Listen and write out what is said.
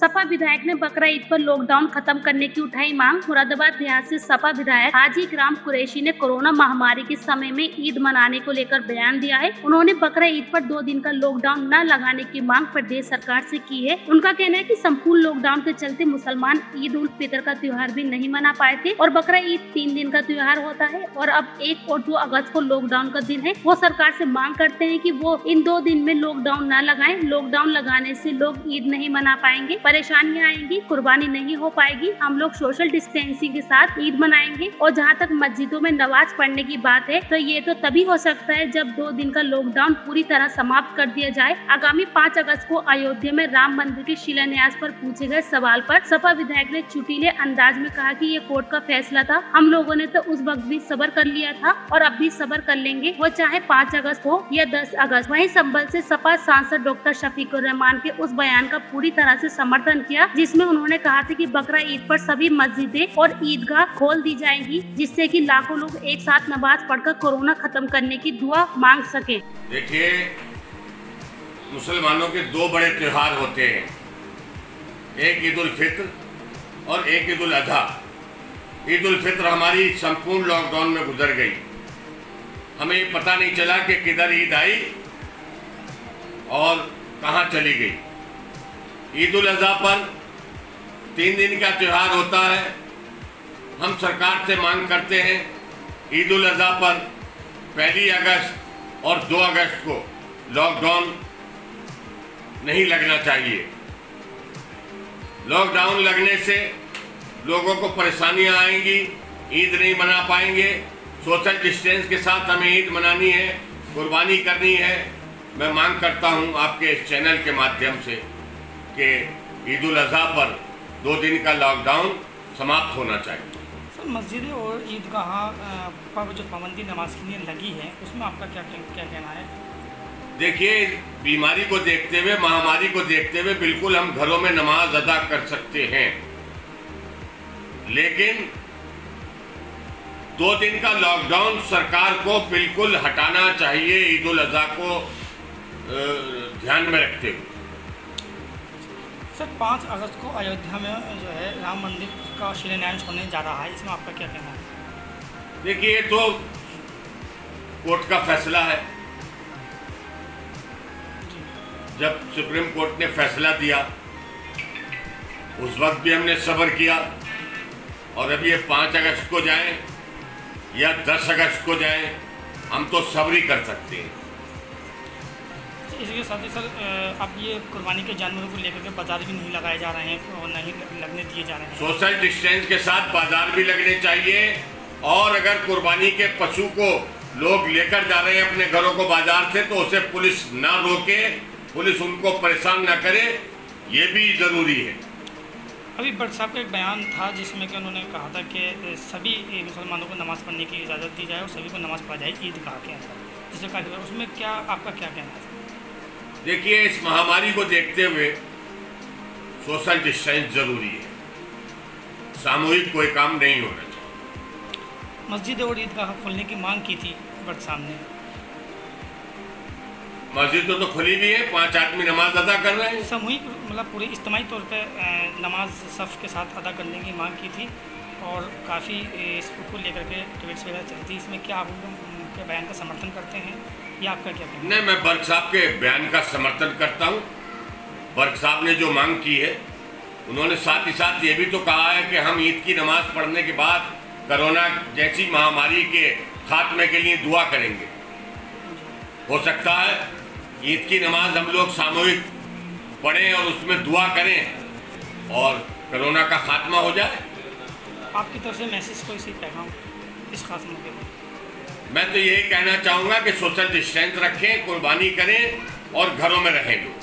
सपा विधायक ने बकरा ईद पर लॉकडाउन खत्म करने की उठाई मांग। मुरादाबाद देहात से सपा विधायक हाजी ग्राम कुरैशी ने कोरोना महामारी के समय में ईद मनाने को लेकर बयान दिया है। उन्होंने बकरा ईद पर दो दिन का लॉकडाउन न लगाने की मांग प्रदेश सरकार से की है। उनका कहना है कि संपूर्ण लॉकडाउन के चलते मुसलमान ईद उल फितर का त्योहार भी नहीं मना पाए थे और बकरा ईद तीन दिन का त्योहार होता है और अब एक और दो अगस्त को लॉकडाउन का दिन है। वो सरकार से मांग करते हैं कि वो इन दो दिन में लॉकडाउन न लगाएँ। लॉकडाउन लगाने से लोग ईद नहीं मना पाएँगे। परेशानियाँ आएँगी, कुर्बानी नहीं हो पाएगी। हम लोग सोशल डिस्टेंसिंग के साथ ईद मनाएँगे और जहाँ तक मस्जिदों में नमाज़ पढ़ने की बात है तो ये तो तभी हो सकता है जब दो दिन का लॉकडाउन पूरी तरह समाप्त कर दिया जाए। आगामी पाँच अगस्त को अयोध्या में राम मंदिर के शिलान्यास पर पूछे गए सवाल पर सपा विधायक ने चुटीले अंदाज में कहा कि ये कोर्ट का फैसला था। हम लोगों ने तो उस वक्त भी सबर कर लिया था और अब भी सबर कर लेंगे। वो चाहे पाँच अगस्त हो या दस अगस्त, वही संबल से सपा सांसद डॉक्टर शफीकुर रहमान के उस बयान का पूरी तरह से समर्थन किया, जिसमें उन्होंने कहा था कि बकरा ईद पर सभी मस्जिदें और ईदगाह खोल दी जाएँगी, जिससे कि लाखों लोग एक साथ नमाज़ पढ़कर कोरोना खत्म करने की दुआ मांग सके। देखिए, मुसलमानों के दो बड़े त्योहार होते हैं। एक ईद उल फित्र और एक ईद उल अजहा ईद उल फित्र हमारी संपूर्ण लॉकडाउन में गुजर गई। हमें पता नहीं चला कि किधर ईद आई और कहाँ चली गई। ईद उल अजहा पर तीन दिन का त्यौहार होता है। हम सरकार से मांग करते हैं ईद उल अजहा पर पहली अगस्त और दो अगस्त को लॉकडाउन नहीं लगना चाहिए। लॉकडाउन लगने से लोगों को परेशानियाँ आएँगी, ईद नहीं मना पाएँगे। सोशल डिस्टेंस के साथ हमें ईद मनानी है, कुर्बानी करनी है। मैं मांग करता हूँ आपके इस चैनल के माध्यम से। कि ईद उल अजहा पर दो दिन का लॉकडाउन समाप्त होना चाहिए। सर मस्जिद और ईदगाह पर जो पाबंदी नमाज़ के लिए लगी है उसमें आपका क्या क्या कहना है? देखिए बीमारी को देखते हुए महामारी को देखते हुए बिल्कुल हम घरों में नमाज़ अदा कर सकते हैं। लेकिन दो दिन का लॉकडाउन सरकार को बिल्कुल हटाना चाहिए ईद उल अजहा को ध्यान में रखते हुए। सर, पाँच अगस्त को अयोध्या में जो है राम मंदिर का शिलान्यास होने जा रहा है, इसमें आपका क्या कहना है? देखिए तो कोर्ट का फैसला है। जब सुप्रीम कोर्ट ने फैसला दिया, उस वक्त भी हमने सब्र किया। और अब ये पाँच अगस्त को जाए या दस अगस्त को जाए, हम तो सब्र ही कर सकते हैं। इसके साथ ही सर अब ये कुर्बानी के जानवरों को लेकर के बाज़ार भी नहीं लगाए जा रहे हैं और नहीं लगने दिए जा रहे हैं। सोशल डिस्टेंस के साथ बाज़ार भी लगने चाहिए और अगर कुर्बानी के पशु को लोग लेकर जा रहे हैं अपने घरों को बाज़ार से तो उसे पुलिस ना रोके पुलिस उनको परेशान ना करे ये भी ज़रूरी है। अभी भट्ट साहब का एक बयान था जिसमें कि उन्होंने कहा था कि सभी मुसलमानों को नमाज़ पढ़ने की इजाज़त दी जाए और सभी को नमाज़ पढ़ा जाए ईद कहा के अंदर जिसे कहा उसमें क्या आपका क्या कहना है? देखिए इस महामारी को देखते हुए सोशल डिस्टेंस ज़रूरी है। सामूहिक कोई काम नहीं होना चाहिए। मस्जिद और ईदगाह खोलने की मांग की थी बट सामने। मस्जिद तो, तो खुली भी है पाँच आदमी नमाज़ अदा कर रहे हैं। सामूहिक मतलब पूरे इज्तमाही तौर पे नमाज़ सफ़ के साथ अदा करने की मांग की थी और काफ़ी इसको लेकर के ट्वीट्स वगैरह चली थी। इसमें क्या आप उनके बयान का समर्थन करते हैं या आपका क्या कहना नहीं मैं बर्ग साहब के बयान का समर्थन करता हूँ। बर्ग साहब ने जो मांग की है उन्होंने साथ ही साथ ये भी तो कहा है कि हम ईद की नमाज़ पढ़ने के बाद कोरोना जैसी महामारी के खात्मे के लिए दुआ करेंगे। हो सकता है ईद की नमाज़ हम लोग सामूहिक पढ़ें और उसमें दुआ करें और कोरोना का खात्मा हो जाए। आपकी तरफ़ से मैसेज कोई सी पैगाम इस खास मौके पर? मैं तो यही कहना चाहूँगा कि सोशल डिस्टेंस रखें, कुर्बानी करें और घरों में रहें लोग।